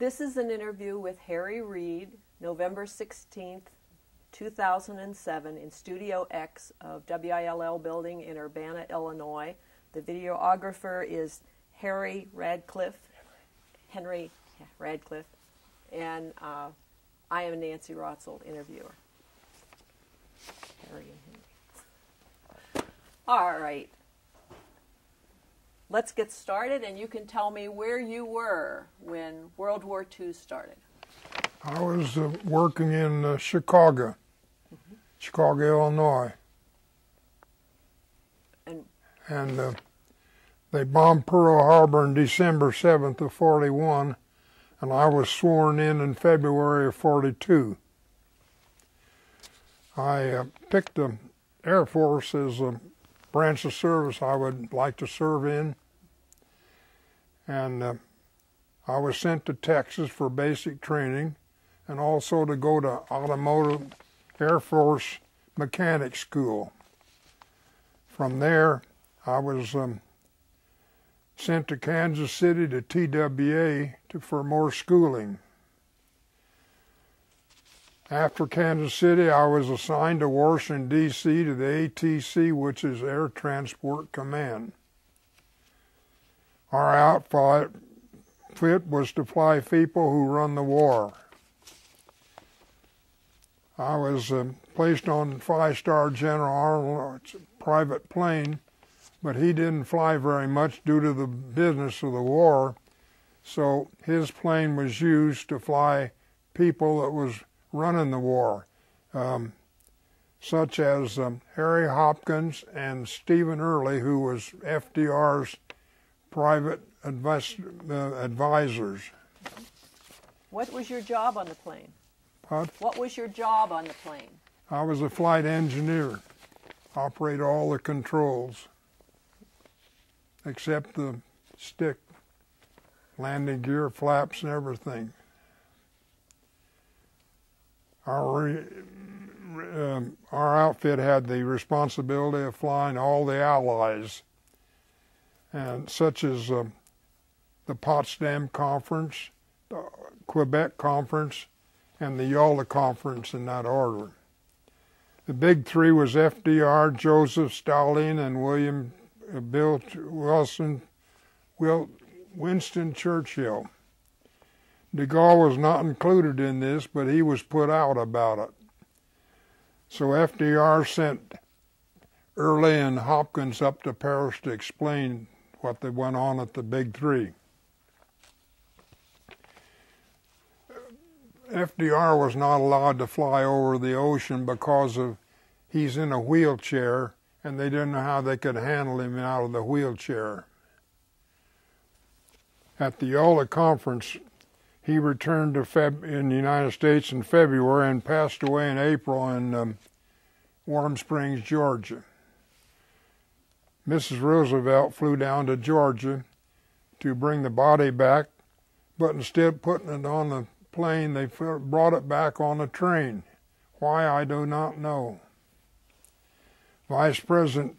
This is an interview with Harry Reed, November 16th, 2007, in Studio X of WILL Building in Urbana, Illinois. The videographer is Harry Radcliffe, Henry Radcliffe, and uh, I am Nancy Rotzel, interviewer. Harry and Henry. All right. Let's get started, and you can tell me where you were when World War II started. I was uh, working in uh, Chicago, mm-hmm. Chicago, Illinois. And, and uh, they bombed Pearl Harbor on December 7th of 41, and I was sworn in in February of 42. I uh, picked the Air Force as a branch of service I would like to serve in. And uh, I was sent to Texas for basic training and also to go to Automotive Air Force Mechanic School. From there, I was um, sent to Kansas City to TWA to, for more schooling. After Kansas City, I was assigned to Washington, D.C. to the ATC, which is Air Transport Command. Our outfit was to fly people who run the war. I was uh, placed on five-star General Arnold's private plane, but he didn't fly very much due to the business of the war, so his plane was used to fly people that was running the war, um, such as um, Harry Hopkins and Stephen Early, who was FDR's private advice, uh, advisors. What was your job on the plane? What? What was your job on the plane? I was a flight engineer, operate all the controls, except the stick, landing gear, flaps, and everything. Our, um, our outfit had the responsibility of flying all the allies, and such as uh, the Potsdam Conference, the Quebec Conference, and the Yalta Conference in that order. The big three was FDR, Joseph Stalin, and William uh, Bill Wilson, Will, Winston Churchill. De Gaulle was not included in this, but he was put out about it. So FDR sent Early and Hopkins up to Paris to explain what they went on at the Big Three. FDR was not allowed to fly over the ocean because of he's in a wheelchair and they didn't know how they could handle him out of the wheelchair. At the Yalta conference, he returned to Feb- in the United States in February and passed away in April in um, Warm Springs, Georgia. Mrs. Roosevelt flew down to Georgia to bring the body back, but instead of putting it on the plane, they brought it back on a train. Why, I do not know. Vice President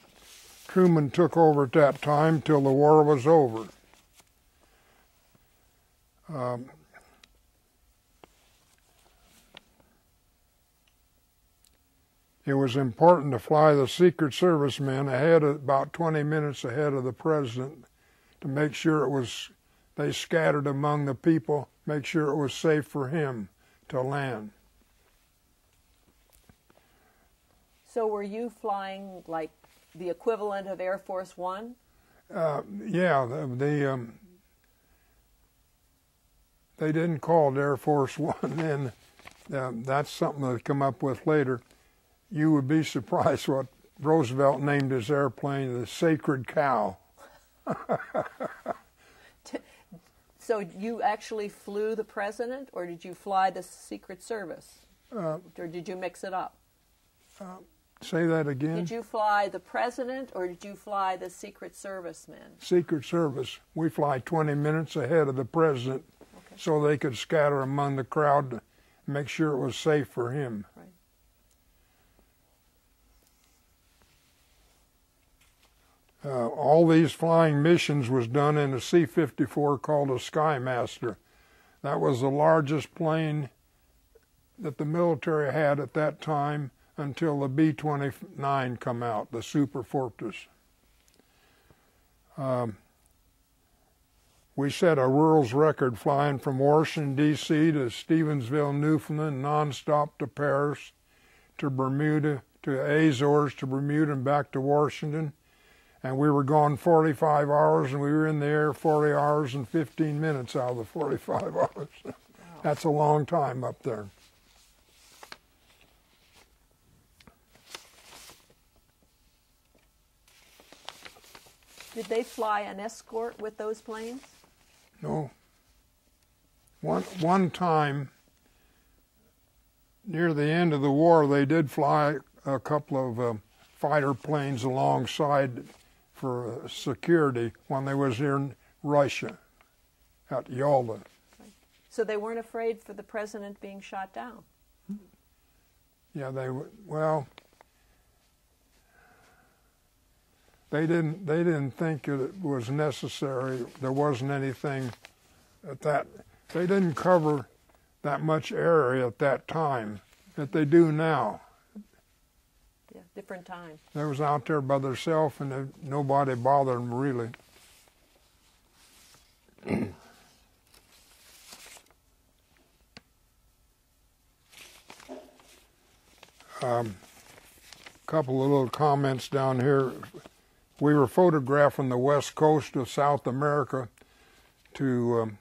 Truman took over at that time till the war was over. Um, it was important to fly the Secret Service men ahead of, about 20 minutes ahead of the president to make sure it was they scattered among the people make sure it was safe for him to land. So were you flying like the equivalent of Air Force One? Uh, yeah, the, the um, they didn't call it Air Force One then. Uh, that's something they come up with later. You would be surprised what Roosevelt named his airplane the Sacred Cow. So you actually flew the president, or did you fly the Secret Service, uh, or did you mix it up? Uh, say that again. Did you fly the president, or did you fly the Secret Service men? Secret Service. We fly 20 minutes ahead of the president, okay. so they could scatter among the crowd to make sure it was safe for him. Uh, all these flying missions was done in a C-54 called a Skymaster. That was the largest plane that the military had at that time until the B-29 come out, the Super Fortress. Um, we set a world's record flying from Washington, D.C. to Stephenville, Newfoundland, nonstop to Paris, to Bermuda, to Azores, to Bermuda, and back to Washington. And we were gone 45 hours, and we were in the air 40 hours and 15 minutes out of the 45 hours. Wow. That's a long time up there. Did they fly an escort with those planes? No. One one time near the end of the war, they did fly a couple of uh, fighter planes alongside for uh, security when they was in Russia at Yalta. So they weren't afraid for the president being shot down. Yeah, they were. well. They didn't. They didn't think it was necessary. There wasn't anything at that. They didn't cover that much area at that time that they do now. Different time. They was out there by themselves, and they, nobody bothered them really. um, couple of little comments down here we were photographing the west coast of South America to um,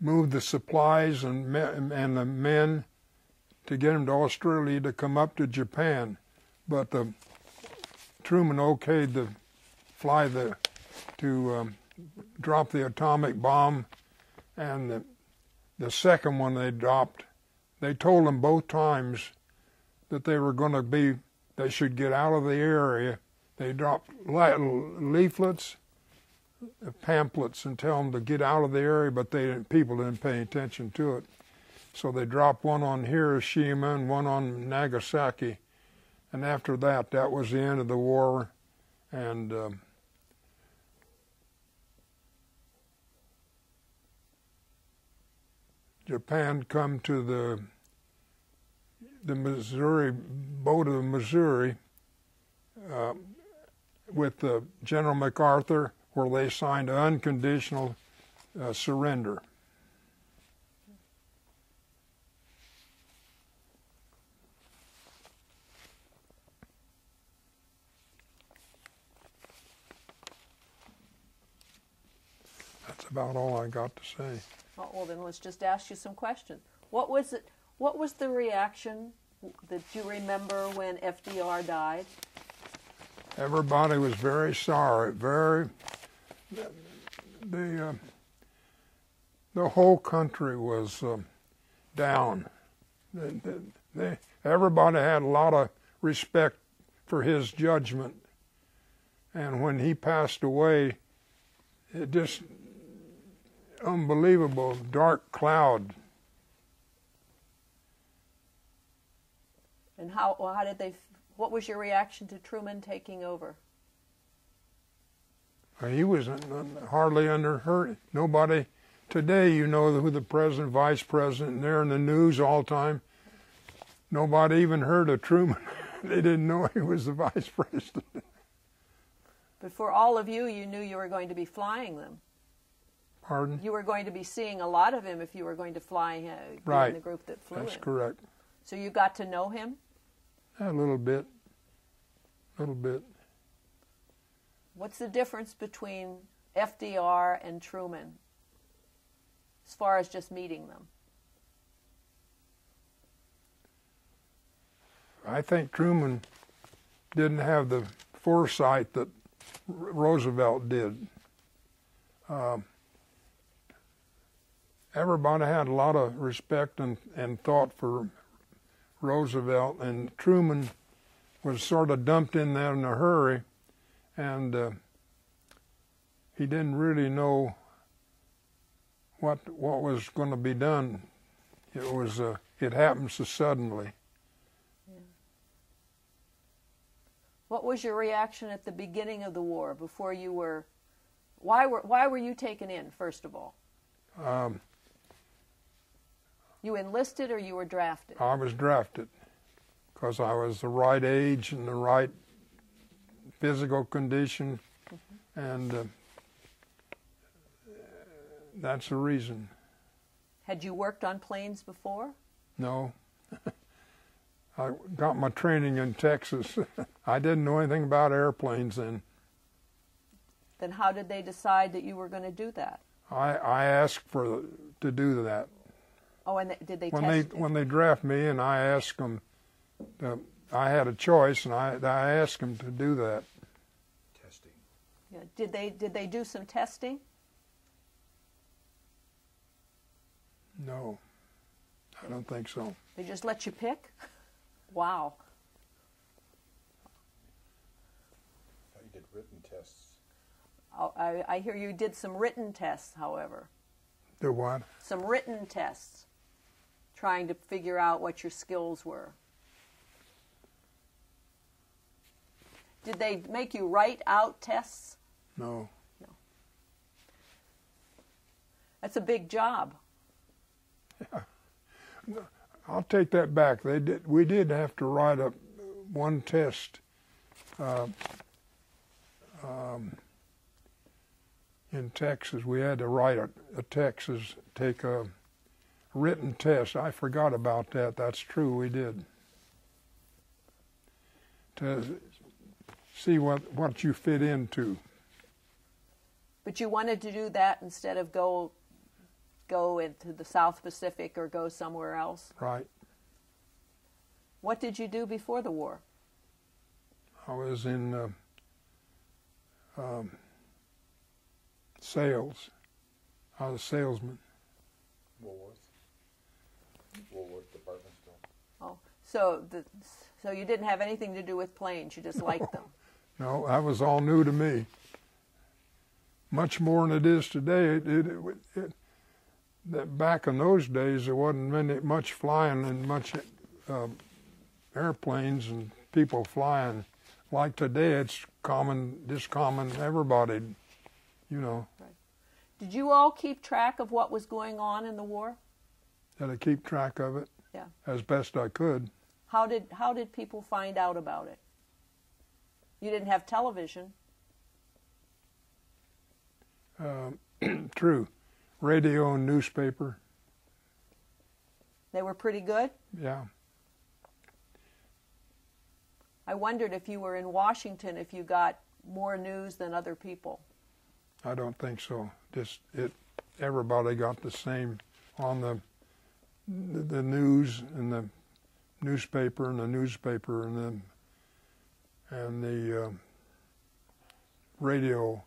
move the supplies and and the men to get him to Australia to come up to Japan, but the Truman okayed to fly the to um, drop the atomic bomb, and the, the second one they dropped, they told them both times that they were going to be they should get out of the area they dropped leaflets, pamphlets, and tell them to get out of the area, but they didn't, people didn't pay attention to it. So they dropped one on Hiroshima and one on Nagasaki, and after that, that was the end of the war, and. Um, Japan come to the the Missouri boat of Missouri uh, with uh, General MacArthur where they signed unconditional uh, surrender. That's about all I got to say. Oh, well, then let's just ask you some questions. What was it? What was the reaction that you remember when FDR died? everybody was very sorry, very the uh, the whole country was uh, down. They, they, everybody had a lot of respect for his judgment, and when he passed away, it just unbelievable dark cloud. And how how did they what was your reaction to Truman taking over? He was hardly under hurt. Nobody today, you know who the president, vice president, they're in the news all the time. Nobody even heard of Truman. they didn't know he was the vice president. But for all of you, you knew you were going to be flying them. Pardon? You were going to be seeing a lot of him if you were going to fly him, right. in the group that flew That's him. correct. So you got to know him? A little bit. A little bit. What's the difference between FDR and Truman as far as just meeting them? I think Truman didn't have the foresight that Roosevelt did. Um, everybody had a lot of respect and, and thought for Roosevelt, and Truman was sort of dumped in there in a hurry, and uh, he didn't really know what what was going to be done. It was uh, it happened so suddenly. What was your reaction at the beginning of the war before you were? Why were why were you taken in first of all? Um, You enlisted or you were drafted? I was drafted because I was the right age and the right physical condition, and uh, that's the reason. Had you worked on planes before? No. I got my training in Texas. I didn't know anything about airplanes then. Then how did they decide that you were going to do that? I, I asked for to do that Oh, and th- did they when test they you? when they draft me, and I asked them. To, I had a choice, and I I asked them to do that. Testing. Yeah. Did they did they do some testing? No, I don't think so. They just let you pick? Wow. I did written tests. Oh, I, I hear you did some written tests, however. Do what? Some written tests, trying to figure out what your skills were. Did they make you write out tests? No. No. That's a big job. I'll take that back. They did. We did have to write a one test. Uh, um, in Texas, we had to write a, a Texas take a written test. I forgot about that. That's true. We did to see what what you fit into. But you wanted to do that instead of go go into the South Pacific or go somewhere else. Right. What did you do before the war? I was in uh, um, sales. I was a salesman. Woolworth. Woolworth department store. Oh, so the so you didn't have anything to do with planes. You just liked them. No, that was all new to me. Much more than it is today. It, it, it, it that back in those days there wasn't many, much flying and much uh, airplanes and people flying. Like today, it's common, just common. Everybody, you know, Right. Did you all keep track of what was going on in the war? Had I keep track of it Yeah. as best I could. How did how did people find out about it? You didn't have television. Um, true, radio and newspaper. They were pretty good. Yeah, I wondered if you were in Washington if you got more news than other people. I don't think so. Just it, everybody got the same on the the, the news and the newspaper and the newspaper and the and the uh, radio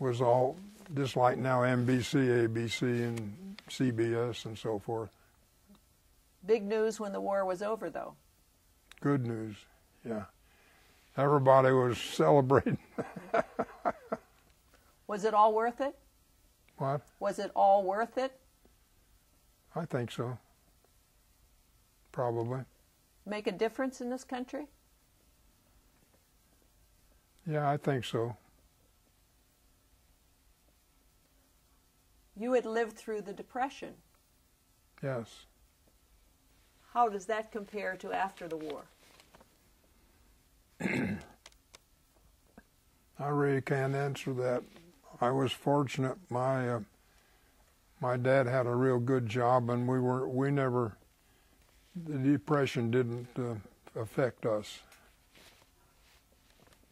was all just like now NBC, ABC, and CBS and so forth. Big news when the war was over, though. Good news, yeah. Everybody was celebrating. Was it all worth it? what? Was it all worth it? I think so. Probably. Make a difference in this country? Yeah, I think so. You had lived through the Depression. Yes. How does that compare to after the war? I really can't answer that. I was fortunate. My uh, my dad had a real good job, and we were we never. The depression didn't uh, affect us.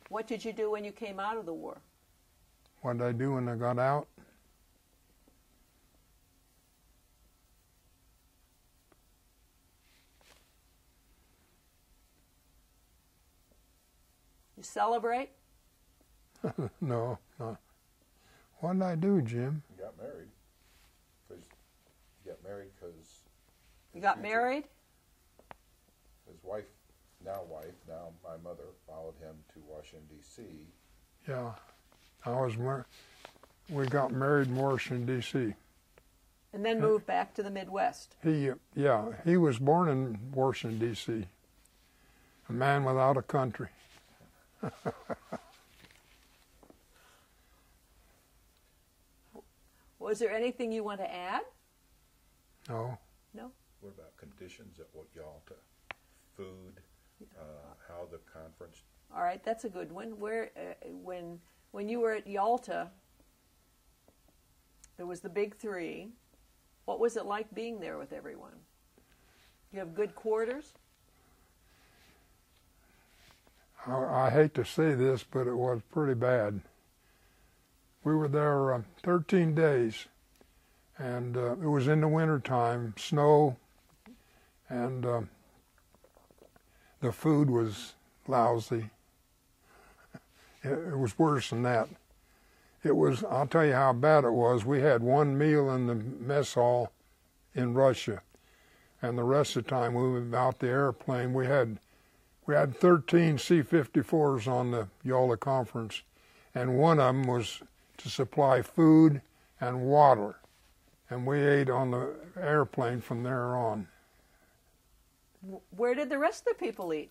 What did you do when you came out of the war? What did I do when I got out? You celebrate? no, no. What did I do, Jim? You got married. Cause you got married because You got married? his wife, now wife, now my mother, followed him to Washington D.C. Yeah, I was. Mar- we got married in Washington D.C. And then moved back to the Midwest. He, yeah, he was born in Washington D.C. A man without a country. Was there anything you want to add? No. No. What about conditions at what Yalta? Food, uh, how the conference, All right, that's a good one. Where, uh, when when you were at Yalta, there was the big three. What was it like being there with everyone? You have good quarters. I, I hate to say this, but it was pretty bad. We were there uh, 13 days, and uh, it was in the wintertime, snow, and uh, the food was lousy. It, was worse than that. It was, I'll tell you how bad it was. We had one meal in the mess hall in Russia, and the rest of the time we were out the airplane. We had we had 13 C-54s on the Yalta conference, and one of them was to supply food and water, and we ate on the airplane from there on. Where did the rest of the people eat?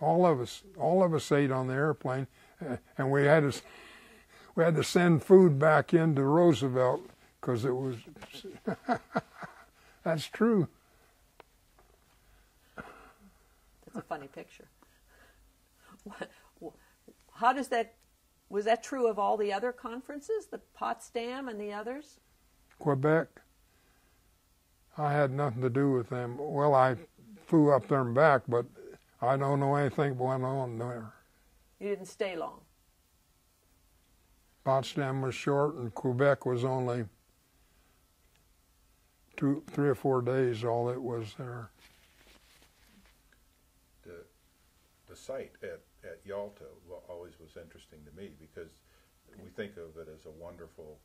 All of us, all of us ate on the airplane, uh, and we had to we had to send food back into Roosevelt because it was. That's true. That's a funny picture. How does that? Was that true of all the other conferences, the Potsdam and the others? Quebec. I had nothing to do with them. Well, I flew up there and back, but I don't know anything went on there. You didn't stay long. Potsdam was short, and Quebec was only two, three or four days. All it was there. the, the site at, at Yalta always was interesting to me because we think of it as a wonderful,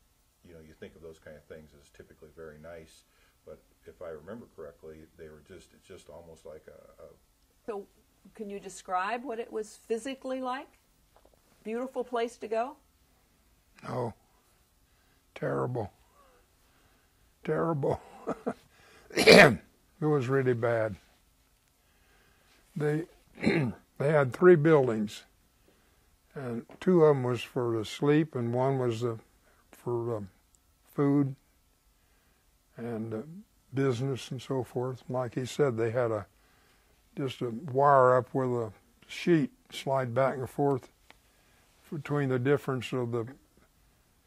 you know, you think of those kind of things as typically very nice, but if I remember correctly, they were just, it's just almost like a, a So, can you describe what it was physically like? Beautiful place to go. No, terrible, terrible. it was really bad. They they had three buildings, and two of them was for the sleep, and one was uh, for um, food and uh, business and so forth. Like he said, they had a just a wire up with a sheet slide back and forth between the difference of the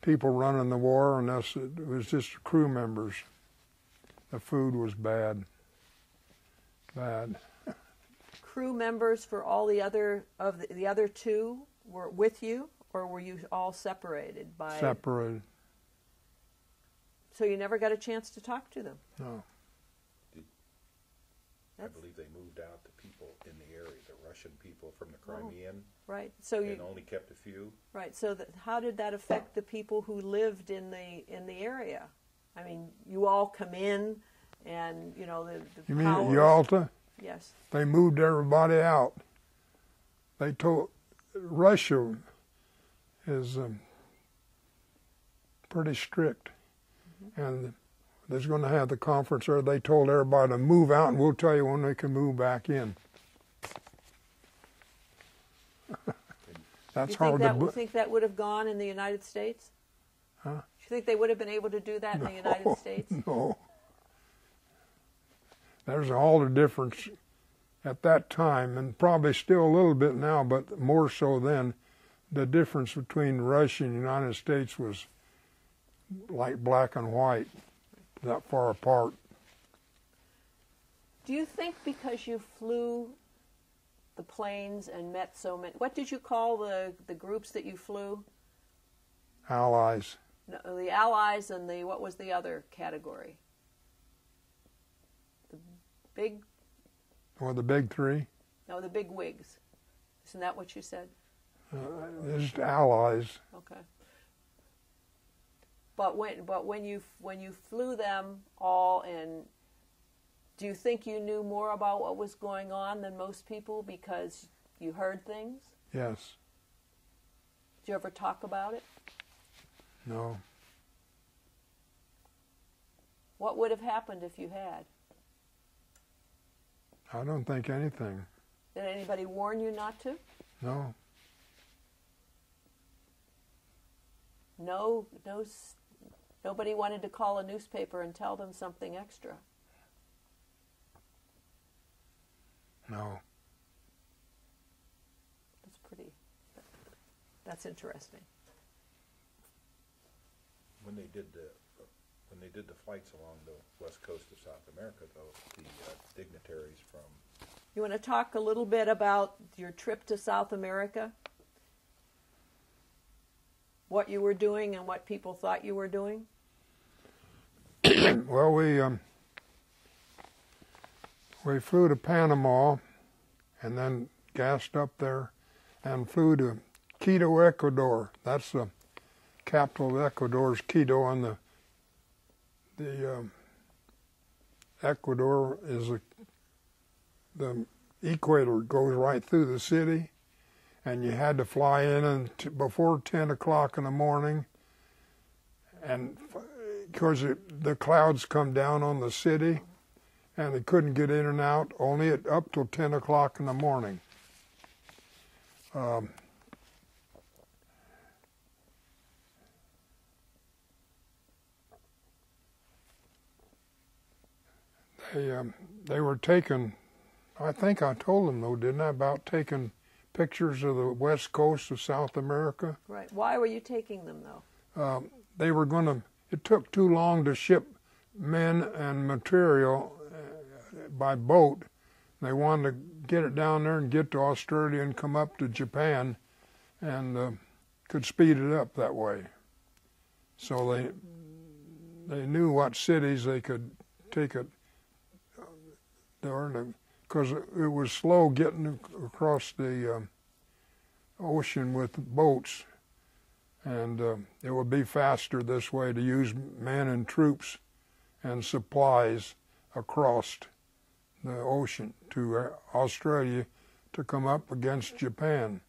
people running the war and us. It was just crew members. The food was bad, bad. Crew members for all the other of the, the other two were with you, or were you all separated by? Separated. So you never got a chance to talk to them. No. I believe they moved out the people in the area, the Russian people from the Oh. Crimean, Right. So and you only kept a few. right. So that, how did that affect the people who lived in the in the area? I mean, you all come in, and you know the, the You mean powers- Yalta? Yes. They moved everybody out. They told Russia is um, pretty strict, and there's going to have the conference there. They told everybody to move out, and we'll tell you when they can move back in. That's you think hard to. that bu- think that would have gone in the United States? Huh? You think they would have been able to do that in the United States? No. There's all the difference at that time, and probably still a little bit now, but more so then. The difference between Russia and the United States was like black and white, that far apart. Do you think because you flew the planes and met so many, what did you call the the groups that you flew? Allies. No, the Allies and the what was the other category? The big Or the big three. no, the big wigs. Isn't that what you said? Uh, just allies. Okay. But when but when you when you flew them all and do you think you knew more about what was going on than most people because you heard things? Yes. Did you ever talk about it? No. What would have happened if you had? I don't think anything. Did anybody warn you not to? No. No, no Nobody wanted to call a newspaper and tell them something extra. No. That's pretty. That's interesting. When they did the, when they did the flights along the west coast of South America, though, the uh, dignitaries from, You want to talk a little bit about your trip to South America? What you were doing and what people thought you were doing? well, we um, we flew to Panama, and then gassed up there, and flew to Quito, Ecuador. That's the capital of Ecuador's Quito, and the the um, Ecuador is a, the equator goes right through the city, and you had to fly in and before ten o'clock in the morning, and because the clouds come down on the city, and they couldn't get in and out only at, up till ten o'clock in the morning. Um, they um, they were taken, I think I told them though, didn't I, about taking pictures of the west coast of South America. Right. Why were you taking them though? Um, they were going to. It took too long to ship men and material uh, by boat. They wanted to get it down there and get to Australia and come up to Japan, and uh, could speed it up that way. So they they knew what cities they could take it there, because it was slow getting across the um, ocean with boats, and uh, it would be faster this way to use men and troops and supplies across the ocean to uh, Australia to come up against Japan.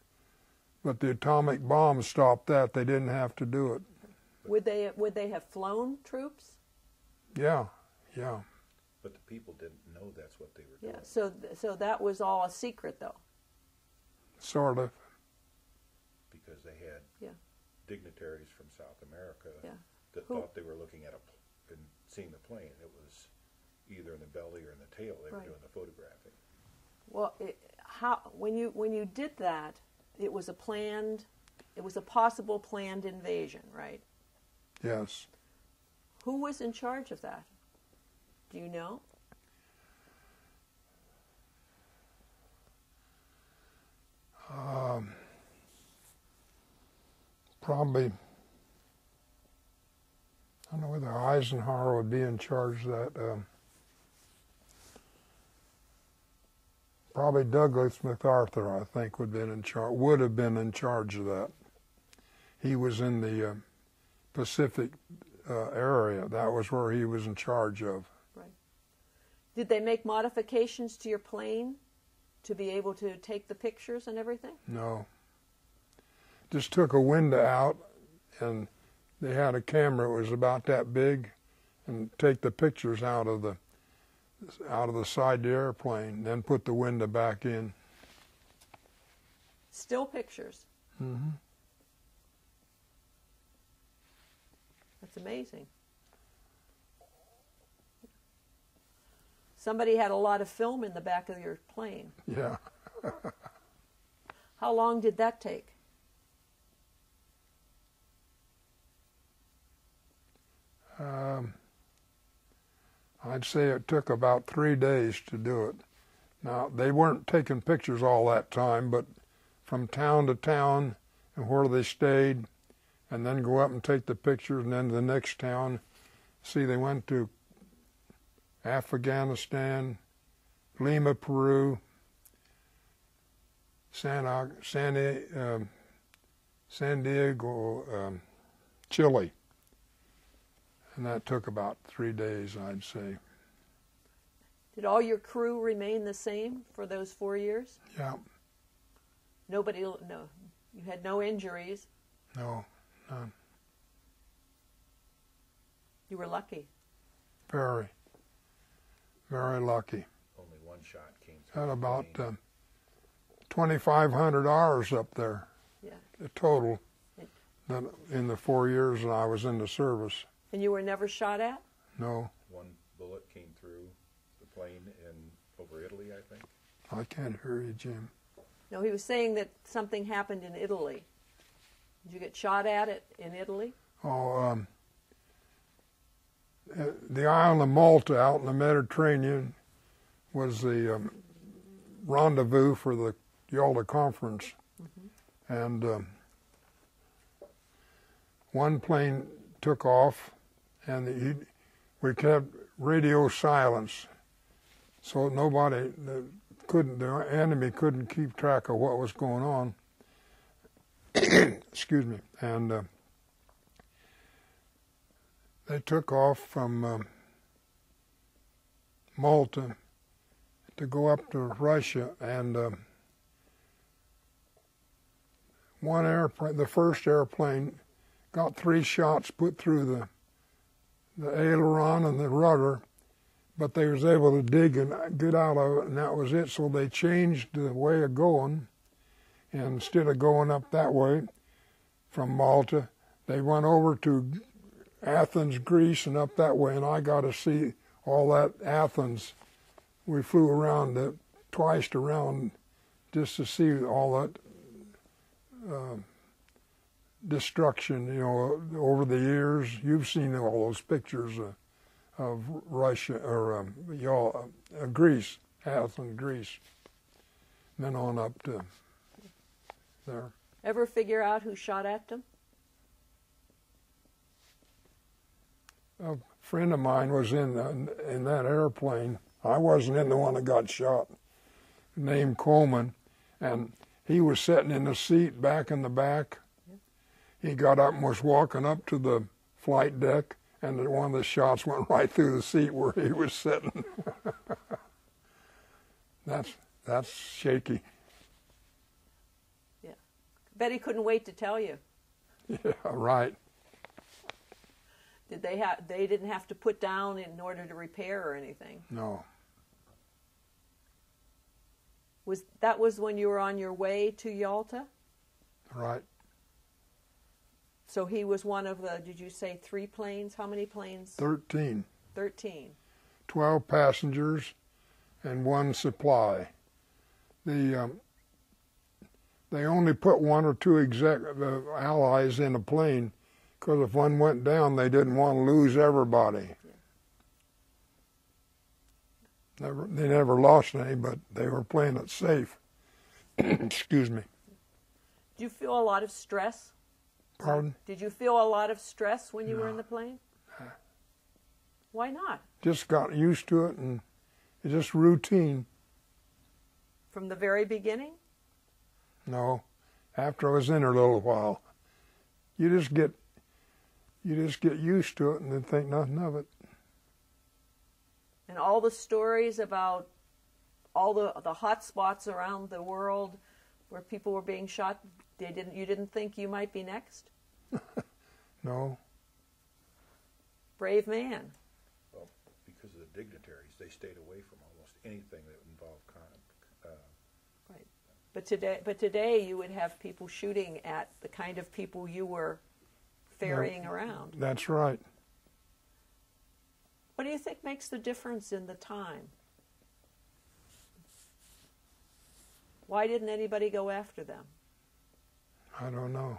But the atomic bomb stopped that. They didn't have to do it. Would they would they have flown troops? Yeah, yeah. But the people didn't know that's what they were Yeah. doing. So th- so that was all a secret though. Sort of. Because they had Yeah. dignitaries from South America Yeah. that Who- thought they were looking at a, pl- and seeing the plane. It was either in the belly or in the tail. They Right. were doing the photographing. Well, it, how when you when you did that, it was a planned, it was a possible planned invasion, right? Yes. Who was in charge of that? Do you know? Um, probably. I don't know whether Eisenhower would be in charge of that. Um, probably Douglas MacArthur, I think, would been in charge. Would have been in charge of that. He was in the uh, Pacific uh, area. That was where he was in charge of. Did they make modifications to your plane to be able to take the pictures and everything? No. Just took a window out, and they had a camera. It was about that big, and take the pictures out of the out of the side of the airplane. Then put the window back in. Still pictures. Mm-hmm. That's amazing. Somebody had a lot of film in the back of your plane. Yeah. How long did that take? Um, I'd say it took about three days to do it. Now they weren't taking pictures all that time, but from town to town and where they stayed, and then go up and take the pictures, and then the next town. See, they went to Afghanistan, Lima, Peru, San, San, um, San Diego, um, Chile. And that took about three days, I'd say. Did all your crew remain the same for those four years? Yeah, Nobody, no, you had no injuries. no, none. You were lucky. Very, very lucky. Only one shot came through. Had about uh, 2,500 hours up there, Yeah. the total, It- that- in the four years that I was in the service. And you were never shot at? No, One bullet came through the plane in over Italy, I think. I can't hear you, Jim. No, he was saying that something happened in Italy. Did you get shot at it in Italy? Oh, um, the island of Malta out in the Mediterranean was the um, rendezvous for the Yalta Conference. And um, one plane took off, and the, we kept radio silence, so nobody the, couldn't, the enemy couldn't keep track of what was going on. Excuse me, and. Uh, they took off from um, Malta to go up to Russia, and um, one airplane, the first airplane, got three shots put through the the aileron and the rudder, but they was able to dig and get out of it, and that was it. So they changed the way of going, and instead of going up that way from Malta, they went over to Athens, Greece, and up that way, and I got to see all that Athens. We flew around it twice around just to see all that uh, destruction. You know, over the years, you've seen all those pictures uh, of Russia or um, y'all, uh, Greece, Athens, Greece, and then on up to there. Ever figure out who shot at them? A friend of mine was in the, in that airplane. I wasn't in the one that got shot. Named Coleman, and he was sitting in the seat back in the back. He got up and was walking up to the flight deck, and one of the shots went right through the seat where he was sitting. that's that's shaky. Yeah. Bet he couldn't wait to tell you. Yeah, right. Did they have? They didn't have to put down in order to repair or anything. No. Was that was when you were on your way to Yalta? Right. So he was one of the. Did you say three planes? How many planes? Thirteen. Thirteen. 12 passengers and one supply. The um, they only put one or two exec uh, allies in a plane because if one went down, they didn't want to lose everybody. Never, they never lost any, but they were playing it safe. Excuse me. Do you feel a lot of stress? Pardon? Did you feel a lot of stress when you were in the plane? Why not? Just got used to it, and it's just routine. From the very beginning? No, after I was in there a little while, you just get you just get used to it and then think nothing of it. And all the stories about all the the hot spots around the world where people were being shot, they didn't you didn't think you might be next? No, Brave man. Well, because of the dignitaries, they stayed away from almost anything that involved con- uh, But today but today you would have people shooting at the kind of people you were ferrying around. that's right. What do you think makes the difference in the time? Why didn't anybody go after them? I don't know.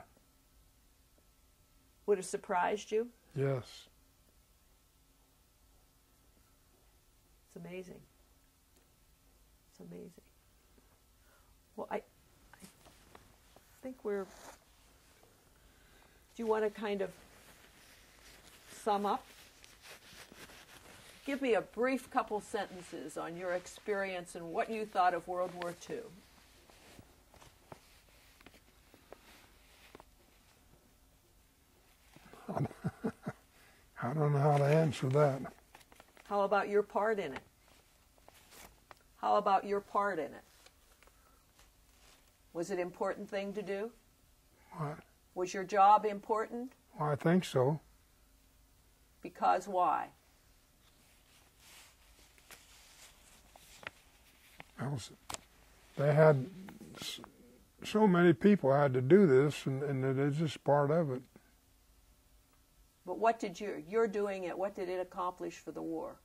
Would have surprised you? Yes, It's amazing. It's amazing. Well, I, I think we're. Do you want to kind of sum up? Give me a brief couple sentences on your experience and what you thought of World War II. I don't know how to answer that. How about your part in it? How about your part in it? Was it an important thing to do? What? Was your job important? I think so. Because why? Was, they had so many people had to do this, and, and it is just part of it. But what did you, you're doing it, what did it accomplish for the war?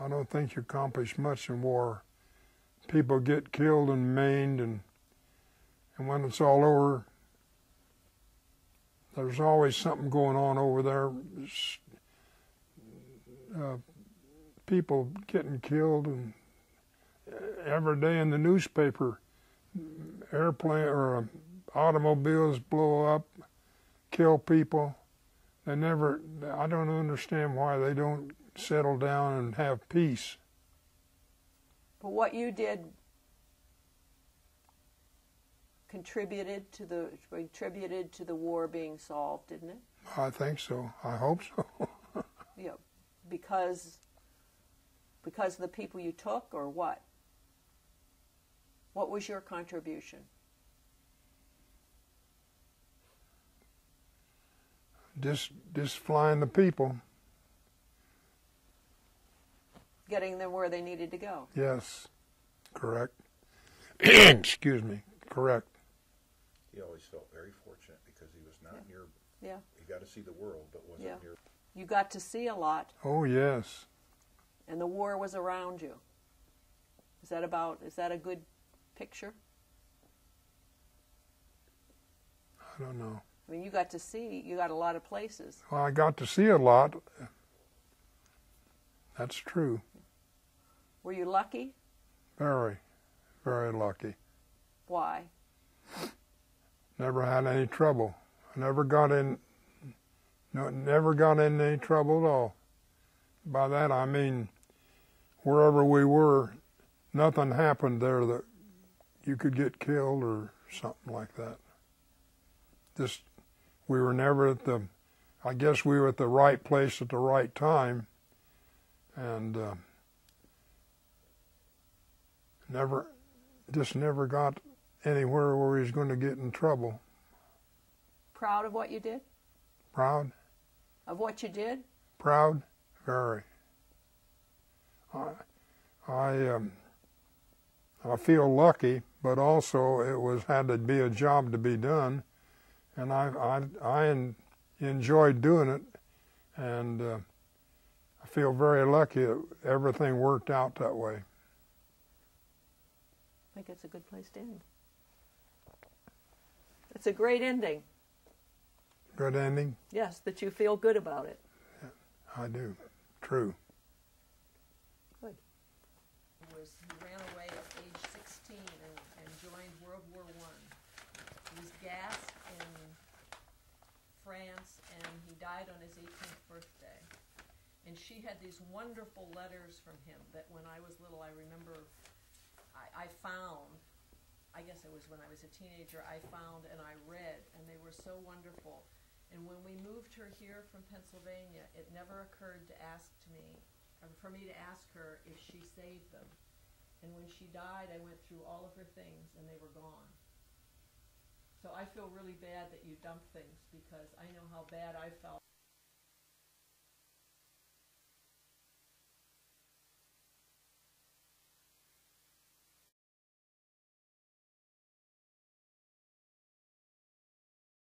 I don't think you accomplish much in war. People get killed and maimed, and and when it's all over, there's always something going on over there. Uh, people getting killed, and every day in the newspaper, airplane or uh, automobiles blow up, kill people. They never. I don't understand why they don't settle down and have peace. But what you did contributed to the contributed to the war being solved, didn't it? I think so. I hope so. Yeah, because because of the people you took, or what? What was your contribution? just just flying the people. Getting them where they needed to go. Yes, correct. Excuse me. Correct. He always felt very fortunate because he was not near. Yeah. He got to see the world, but wasn't Yeah. near. You got to see a lot, Oh yes. and the war was around you. Is that about? Is that a good picture? I don't know. I mean, you got to see. You got a lot of places. Well, I got to see a lot. That's true. Were you lucky? Very, very lucky. Why? Never had any trouble. I never got in. No, never got in any trouble at all. By that I mean, wherever we were, nothing happened there that you could get killed or something like that. Just, we were never at the. I guess we were at the right place at the right time, and uh, never, just never got anywhere where he's going to get in trouble. Proud of what you did? Proud, Of what you did? proud, very. I, I, um, I feel lucky, but also it was had to be a job to be done, and I, I, I en- enjoyed doing it, and uh, I feel very lucky that everything worked out that way. I think it's a good place to end. It's a great ending. Good ending, Yes, that you feel good about it. I do. True. was he ran away at age 16 and, and joined World War One. He was gassed in France and he died on his 18th birthday. And she had these wonderful letters from him that when I was little, I remember I, I found. I guess it was when I was a teenager. I found and I read, and they were so wonderful. And when we moved her here from Pennsylvania, it never occurred to ask to me, or for me to ask her if she saved them. And when she died, I went through all of her things and they were gone. So I feel really bad that you dumped things because I know how bad I felt.